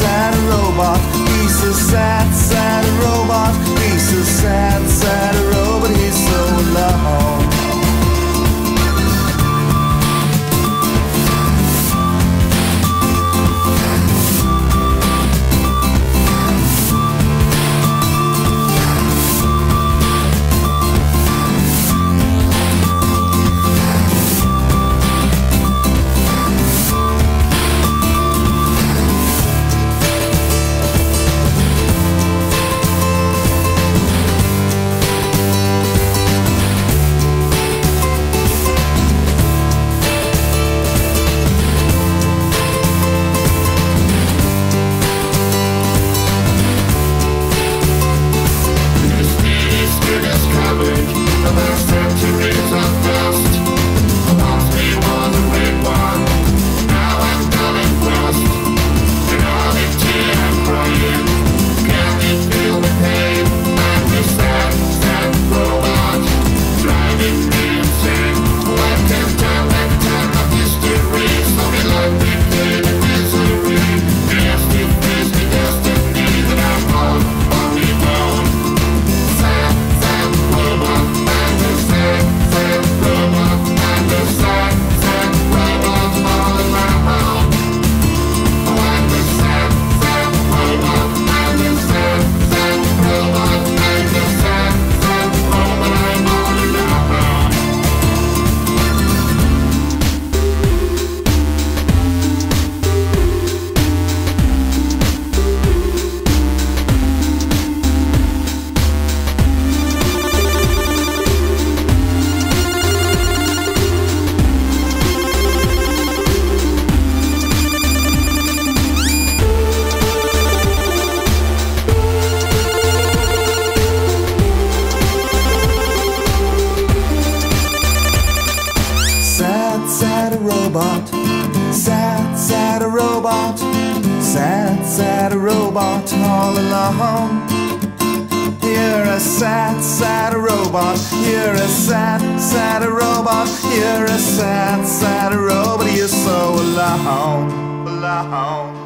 sad, robot. He's a sad, sad robot. He's a sad, sad robot. He's so alone. Sad, sad robot. Sad, sad robot. Sad, sad robot all alone. You're a sad, sad robot. You're a sad, sad robot. You're a sad, sad robot. You're so alone. Alone. Alone.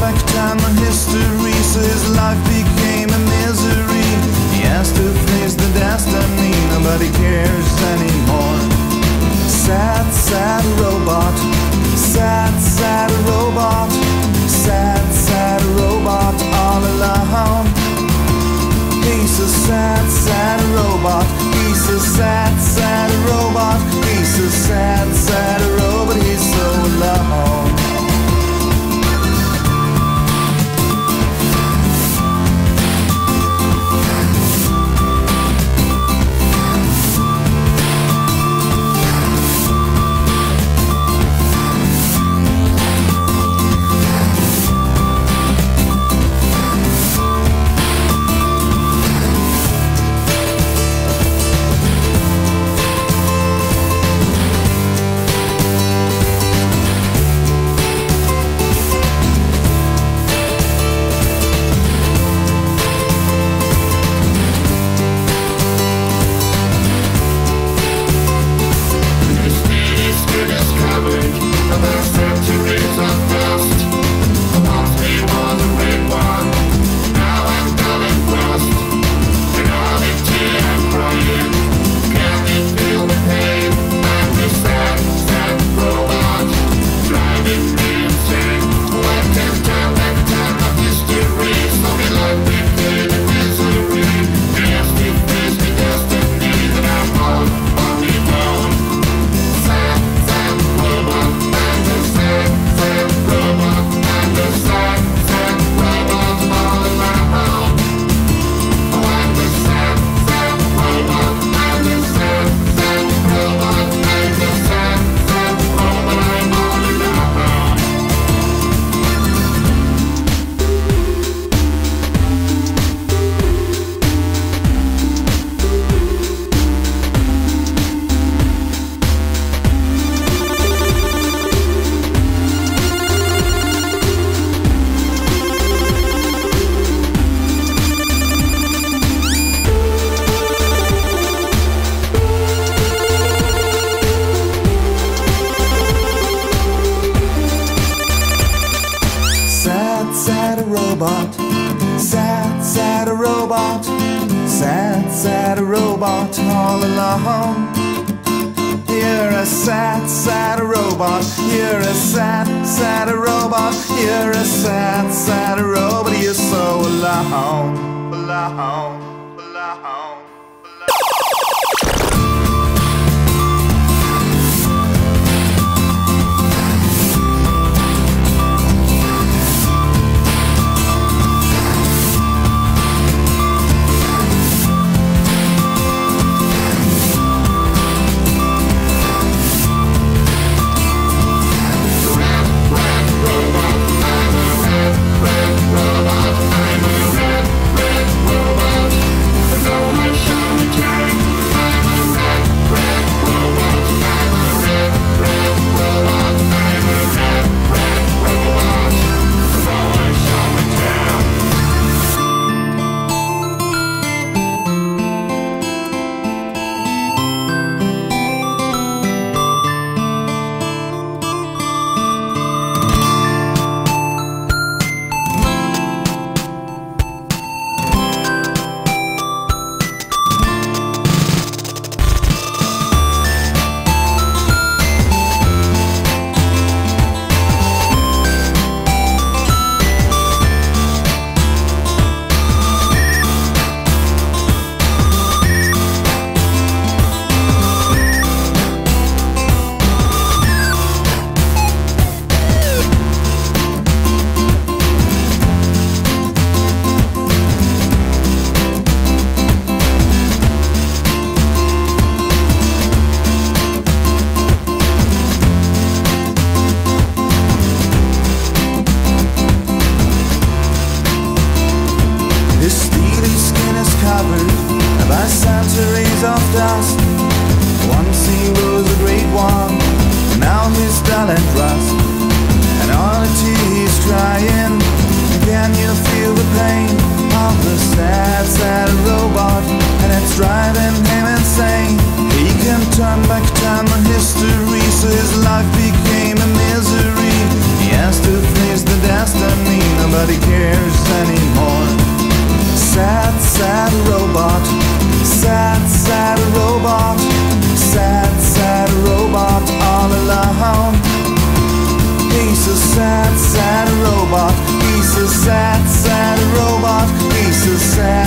Back time and history, so his life became a misery. He has to face the destiny, nobody cares anymore. Sad, sad robot, sad, sad robot, sad, sad robot, all alone. He's a sad, sad robot. He's a sad, sad robot. He's a sad robot. Sad, sad robot. Sad, sad a robot all alone. You're a sad, sad a robot. You're a sad, sad a robot. You're a sad, sad a robot. You're so. Alone. Alone. Life became a misery. He has to face the destiny nobody cares anymore. Sad, sad robot, sad, sad robot, sad, sad robot all alone. He's a sad, sad robot. He's a sad, sad robot. He's a sad,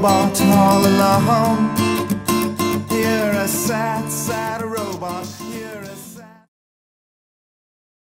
robot all alone. You're a sad, sad robot.